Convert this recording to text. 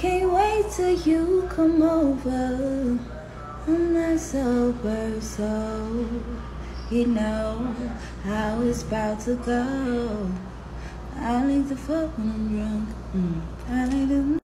can't wait till you come over. I'm not sober, so you know how it's about to go. I like to fuck when I'm drunk. Mm. I like to